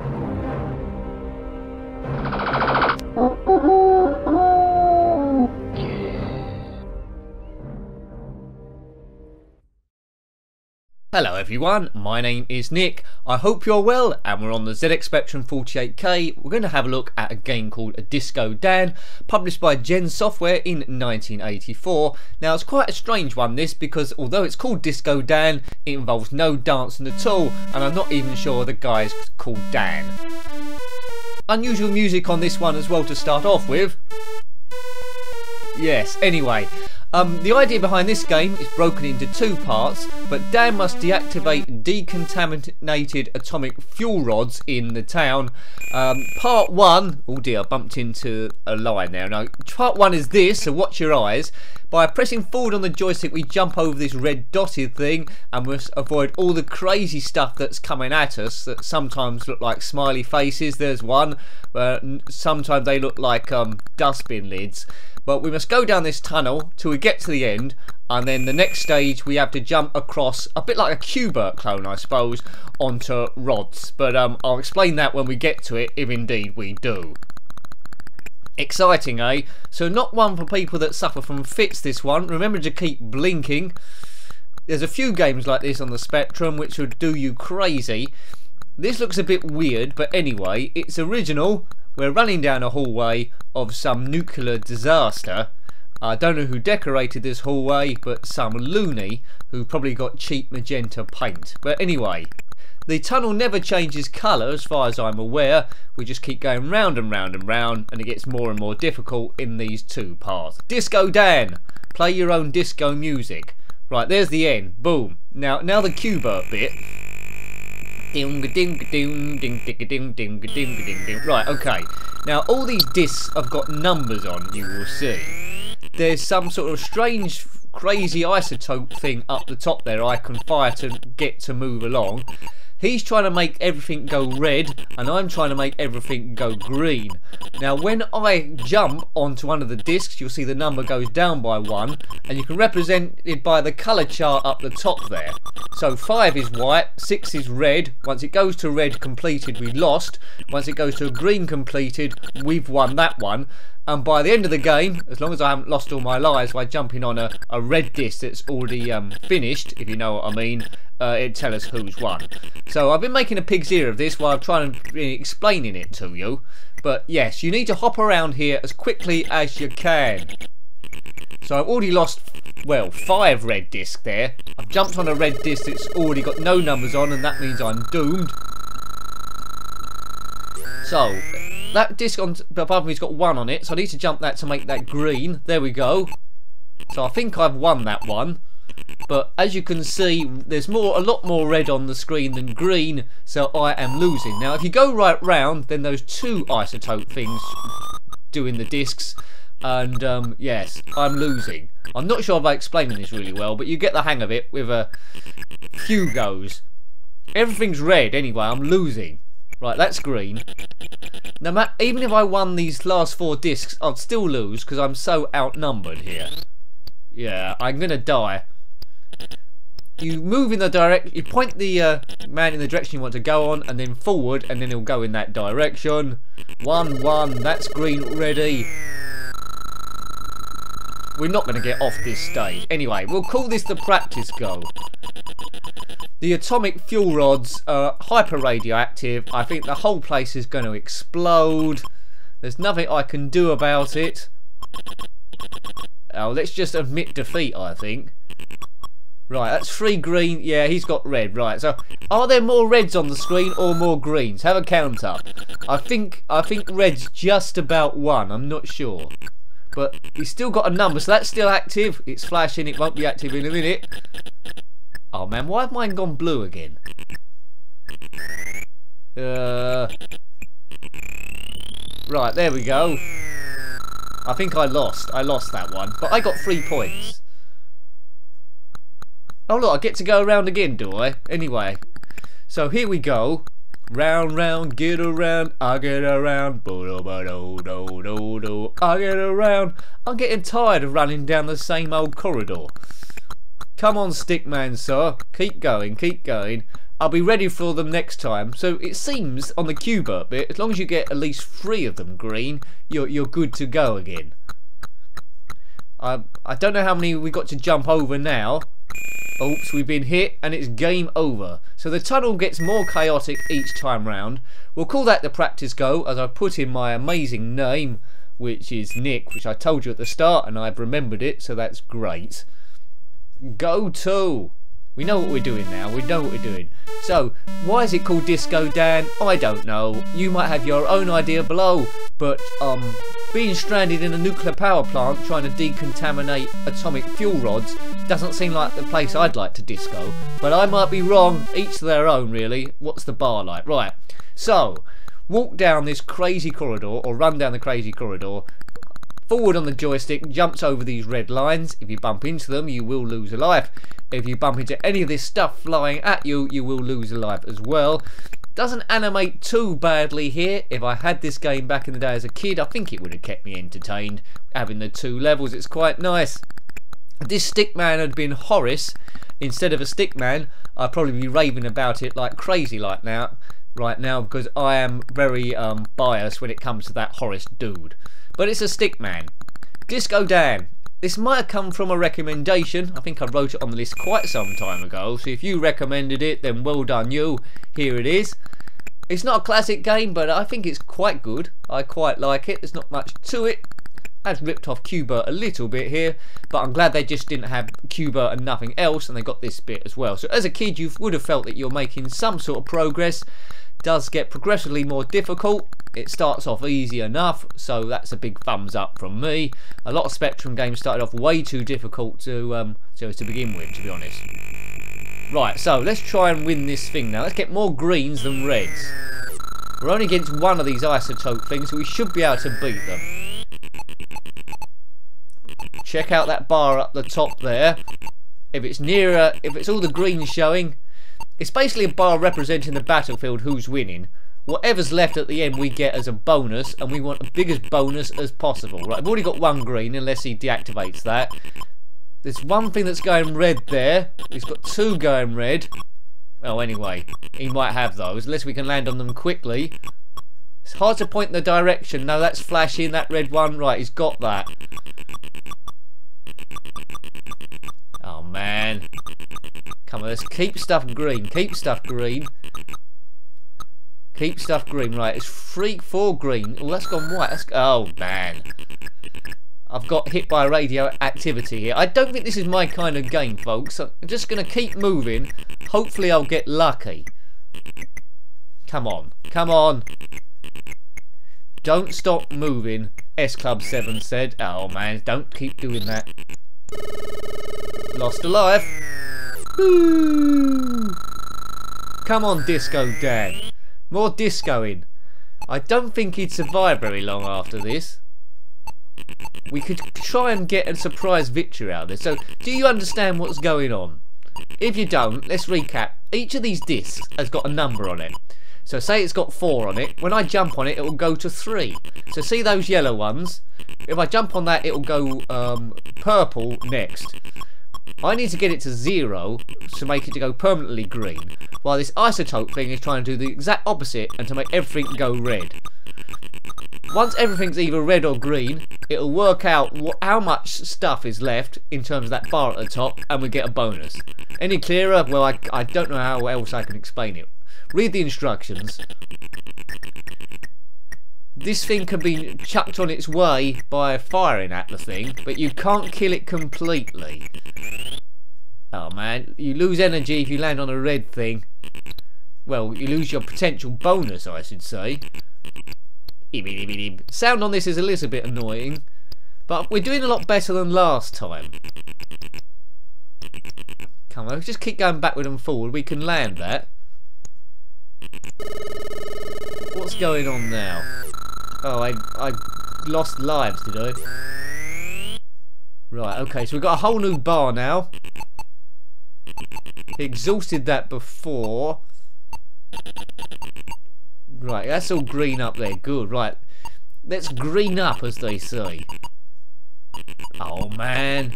you Hello everyone, my name is Nick. I hope you're well and we're on the ZX Spectrum 48K. We're going to have a look at a game called Disco Dan, published by Gem Software in 1984. Now it's quite a strange one this because although it's called Disco Dan, it involves no dancing at all and I'm not even sure the guy's called Dan. Unusual music on this one as well to start off with. Yes, anyway, um, the idea behind this game is broken into two parts, but Dan must deactivate decontaminated atomic fuel rods in the town. Um, part one, oh dear, I bumped into a line there. Now, part one is this, so watch your eyes. By pressing forward on the joystick, we jump over this red dotted thing and must avoid all the crazy stuff that's coming at us that sometimes look like smiley faces. There's one, but sometimes they look like um, dustbin lids. But we must go down this tunnel till we get to the end and then the next stage we have to jump across a bit like a Q*bert clone I suppose onto rods but um, I'll explain that when we get to it if indeed we do. Exciting eh? So not one for people that suffer from fits this one. Remember to keep blinking. There's a few games like this on the Spectrum which would do you crazy. This looks a bit weird but anyway it's original we're running down a hallway of some nuclear disaster. I don't know who decorated this hallway, but some loony who probably got cheap magenta paint. But anyway, the tunnel never changes colour as far as I'm aware. We just keep going round and round and round and it gets more and more difficult in these two parts. Disco Dan! Play your own disco music. Right, there's the end. Boom. Now, now the Q*bert bit. Right, okay. Now, all these discs have got numbers on, you will see. There's some sort of strange, crazy isotope thing up the top there I can fire to get to move along. He's trying to make everything go red and I'm trying to make everything go green. Now when I jump onto one of the discs you'll see the number goes down by one and you can represent it by the colour chart up the top there. So 5 is white, 6 is red, once it goes to red completed we lost, once it goes to green completed we've won that one and by the end of the game, as long as I haven't lost all my lives by jumping on a, a red disc that's already um, finished, if you know what I mean, uh, it tell us who's won. So I've been making a pig's ear of this while I'm trying to explaining it to you. But yes, you need to hop around here as quickly as you can. So I've already lost, well, five red discs there. I've jumped on a red disc that's already got no numbers on and that means I'm doomed. So, that disc on above me's got one on it, so I need to jump that to make that green. There we go. So I think I've won that one. But as you can see, there's more, a lot more red on the screen than green, so I am losing. Now, if you go right round, then those two isotope things doing the discs, and um, yes, I'm losing. I'm not sure if I'm explaining this really well, but you get the hang of it with a few goes. Everything's red anyway, I'm losing. Right, that's green. No matter, even if I won these last four discs, I'd still lose because I'm so outnumbered here. Yeah, I'm gonna die. You move in the direct. You point the uh, man in the direction you want to go on, and then forward, and then he'll go in that direction. One, one. That's green ready. We're not going to get off this stage. Anyway, we'll call this the practice go. The atomic fuel rods are hyper radioactive. I think the whole place is going to explode. There's nothing I can do about it. Oh, let's just admit defeat, I think. Right, that's three green. Yeah, he's got red. Right, so are there more reds on the screen or more greens? Have a count up. I think I think red's just about one. I'm not sure. But he's still got a number, so that's still active. It's flashing. It won't be active in a minute. Oh, man, why have mine gone blue again? Uh, right, there we go. I think I lost. I lost that one. But I got three points. Oh look, I get to go around again, do I? Anyway, so here we go. Round, round, get around, I get around, do do do do do. I get around. I'm getting tired of running down the same old corridor. Come on, Stickman, sir. Keep going, keep going. I'll be ready for them next time. So it seems on the Q*bert bit, as long as you get at least three of them green, you're you're good to go again. I I don't know how many we got to jump over now. Oops, we've been hit and it's game over. So the tunnel gets more chaotic each time round. We'll call that the practice go as I put in my amazing name, which is Nick, which I told you at the start and I've remembered it, so that's great. Go to! We know what we're doing now. We know what we're doing. So, why is it called Disco Dan? I don't know. You might have your own idea below. But, um, being stranded in a nuclear power plant trying to decontaminate atomic fuel rods doesn't seem like the place I'd like to disco. But I might be wrong. Each to their own, really. What's the bar like? Right. So, walk down this crazy corridor, or run down the crazy corridor, forward on the joystick, jumps over these red lines. If you bump into them, you will lose a life. If you bump into any of this stuff flying at you, you will lose a life as well. Doesn't animate too badly here. If I had this game back in the day as a kid, I think it would have kept me entertained. Having the two levels, it's quite nice. This stickman had been Horace instead of a stickman, I'd probably be raving about it like crazy like now, right now because I am very um, biased when it comes to that Horace dude. But it's a stick man. Disco Dan. This might have come from a recommendation. I think I wrote it on the list quite some time ago. So if you recommended it, then well done you. Here it is. It's not a classic game, but I think it's quite good. I quite like it. There's not much to it. Has ripped off Q*bert a little bit here, but I'm glad they just didn't have Q*bert and nothing else, and they got this bit as well. So as a kid, you would have felt that you're making some sort of progress. Does get progressively more difficult it starts off easy enough, so that's a big thumbs up from me. A lot of Spectrum games started off way too difficult to um, to, to begin with, to be honest. Right, so let's try and win this thing now. Let's get more greens than reds. We're only against one of these isotope things, so we should be able to beat them. Check out that bar up the top there. If it's nearer, if it's all the greens showing, it's basically a bar representing the battlefield who's winning. Whatever's left at the end we get as a bonus and we want the biggest bonus as possible. Right I've already got one green unless he deactivates that. There's one thing that's going red there. He's got two going red. Oh anyway he might have those unless we can land on them quickly. It's hard to point the direction. No that's flashing that red one. Right he's got that oh man come on let's keep stuff green keep stuff green Keep stuff green. Right, it's three, four green. Oh, that's gone white. That's, oh, man. I've got hit by radioactivity here. I don't think this is my kind of game, folks. I'm just going to keep moving. Hopefully I'll get lucky. Come on. Come on. Don't stop moving, S Club 7 said. Oh, man. Don't keep doing that. Lost a life. Come on, Disco Dan. More discoing. I don't think he'd survive very long after this. We could try and get a surprise victory out of this. So, do you understand what's going on? If you don't, let's recap. Each of these discs has got a number on it. So say it's got four on it. When I jump on it, it will go to three. So see those yellow ones? If I jump on that, it will go um, purple next. I need to get it to zero to make it to go permanently green, while this isotope thing is trying to do the exact opposite and to make everything go red. Once everything's either red or green, it'll work out how much stuff is left in terms of that bar at the top, and we get a bonus. Any clearer? Well, I, I don't know how else I can explain it. Read the instructions. This thing can be chucked on its way by firing at the thing, but you can't kill it completely. Oh man, you lose energy if you land on a red thing. Well, you lose your potential bonus, I should say. Sound on this is a little bit annoying, but we're doing a lot better than last time. Come on, just keep going backward and forward. We can land that. What's going on now? Oh, I, I lost lives, did I? Right, okay, so we've got a whole new bar now. Exhausted that before. Right, that's all green up there. Good, right. Let's green up, as they say. Oh, man.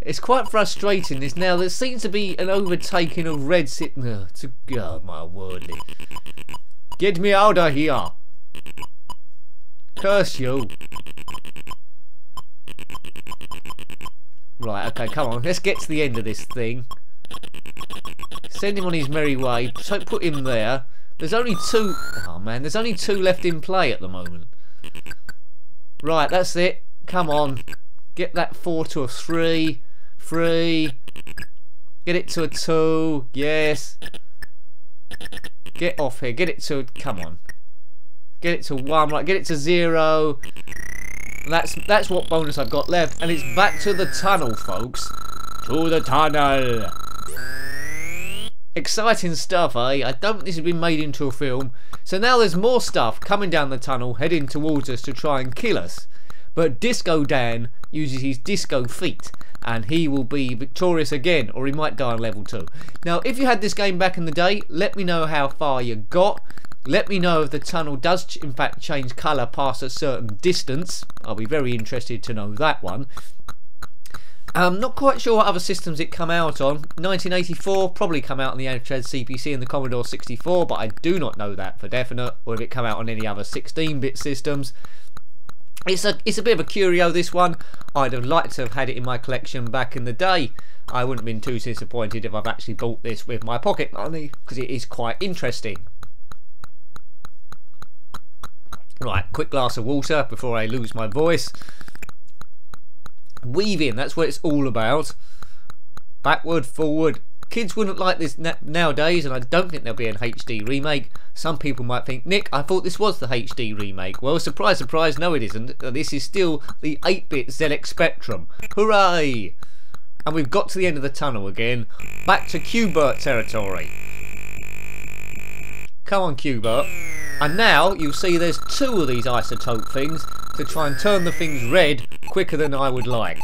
It's quite frustrating this now. There seems to be an overtaking of red sit. Oh, to God, my word. Get me out of here. Curse you. Right, okay, come on. Let's get to the end of this thing. Send him on his merry way. So put him there. There's only two... Oh, man. There's only two left in play at the moment. Right, that's it. Come on. Get that four to a three. Three. Get it to a two. Yes. Get off here. Get it to... Come on. Get it to one. Right, get it to zero. That's that's what bonus I've got left. And it's back to the tunnel, folks. To the tunnel. Exciting stuff, eh? I don't think this has been made into a film. So now there's more stuff coming down the tunnel, heading towards us to try and kill us. But Disco Dan uses his disco feet, and he will be victorious again, or he might die on level 2. Now, if you had this game back in the day, let me know how far you got. Let me know if the tunnel does in fact change colour past a certain distance. I'll be very interested to know that one. I'm not quite sure what other systems it come out on. 1984 probably come out on the Amstrad CPC and the Commodore 64, but I do not know that for definite, or if it come out on any other 16-bit systems. It's a it's a bit of a curio this one. I'd have liked to have had it in my collection back in the day. I wouldn't have been too disappointed if I've actually bought this with my pocket money because it is quite interesting. Right, quick glass of water before I lose my voice. Weaving, that's what it's all about. Backward, forward. Kids wouldn't like this nowadays, and I don't think there'll be an HD remake. Some people might think, Nick, I thought this was the HD remake. Well, surprise, surprise, no it isn't. Uh, this is still the 8-bit ZX Spectrum. Hooray! And we've got to the end of the tunnel again. Back to Q*bert territory. Come on, Q*bert. And now you'll see there's two of these isotope things to try and turn the things red quicker than I would like.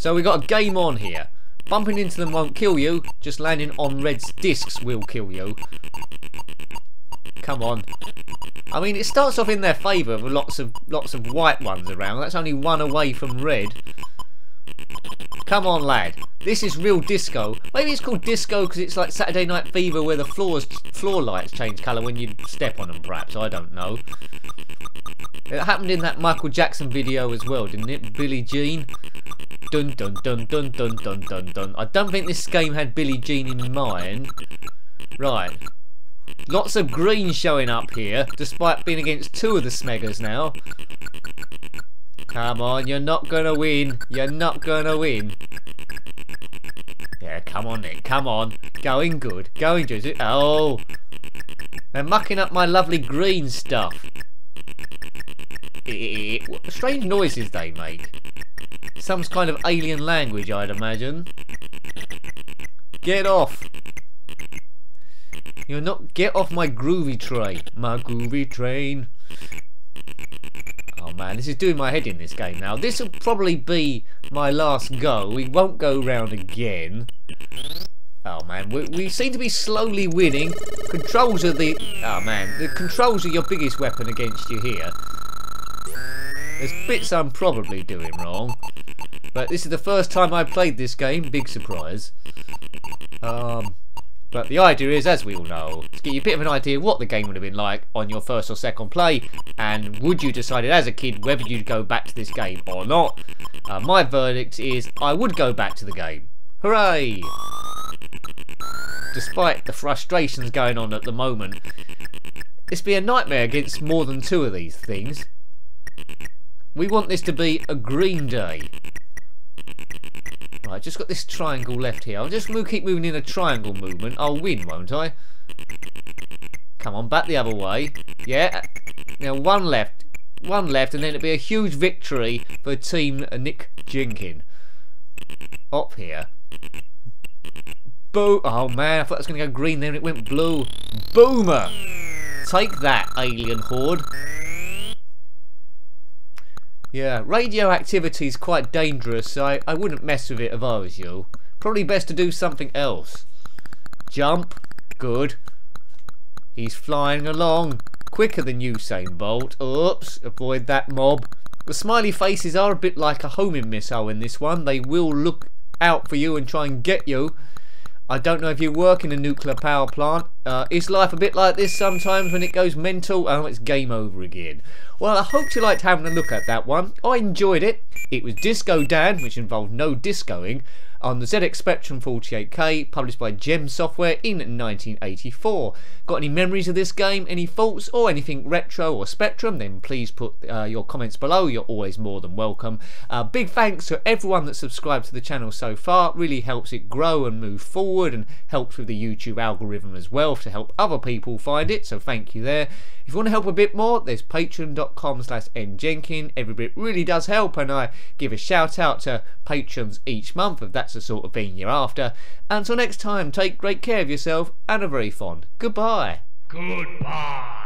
So we've got a game on here. Bumping into them won't kill you, just landing on red's discs will kill you. Come on. I mean, it starts off in their favour with lots of lots of white ones around. That's only one away from red. Come on, lad. This is real disco. Maybe it's called disco because it's like Saturday Night Fever where the floors floor lights change colour when you step on them, perhaps. I don't know. It happened in that Michael Jackson video as well, didn't it? Billie Jean. Dun dun dun dun dun dun dun dun. I don't think this game had Billie Jean in mind. Right. Lots of green showing up here, despite being against two of the Smeggers now. Come on, you're not gonna win. You're not gonna win. Yeah, come on Nick, come on. Going good, going good. Oh, they're mucking up my lovely green stuff. Strange noises they make. Some kind of alien language, I'd imagine. Get off. You're not. Get off my groovy train. My groovy train. Man, this is doing my head in this game now. This will probably be my last go. We won't go round again. Oh man, we, we, seem to be slowly winning. Controls are the... Oh man, the controls are your biggest weapon against you here. There's bits I'm probably doing wrong. But this is the first time I've played this game. Big surprise. Um, but the idea is, as we all know, to get you a bit of an idea what the game would have been like on your first or second play, and would you decide as a kid whether you'd go back to this game or not. Uh, my verdict is I would go back to the game. Hooray! Despite the frustrations going on at the moment, it's a nightmare against more than two of these things. We want this to be a green day. Right, just got this triangle left here. I'll just keep moving in a triangle movement. I'll win, won't I? Come on, back the other way. Yeah. Now one left. One left, and then it'll be a huge victory for Team Nick Jenkin. Up here. Boo! Oh man, I thought it was going to go green, there, then it went blue. Boomer! Take that, alien horde. Yeah, radioactivity is quite dangerous, so I, I wouldn't mess with it if I was you. Probably best to do something else. Jump. Good. He's flying along. Quicker than Usain Bolt. Oops, avoid that mob. The smiley faces are a bit like a homing missile in this one. They will look out for you and try and get you. I don't know if you work in a nuclear power plant. Uh, is life a bit like this sometimes when it goes mental? Oh, it's game over again. Well, I hope you liked having a look at that one. I enjoyed it. It was Disco Dan, which involved no discoing, on the ZX Spectrum 48K, published by Gem Software in 1984. Got any memories of this game, any faults, or anything retro or Spectrum, then please put uh, your comments below. You're always more than welcome. Uh, big thanks to everyone that subscribed to the channel so far. Really helps it grow and move forward and helps with the YouTube algorithm as well to help other people find it, so thank you there. If you want to help a bit more, there's patreon.com slash njenkin. Every bit really does help, and I give a shout out to patrons each month if that's the sort of thing you're after. Until next time, take great care of yourself and a very fond goodbye. Goodbye.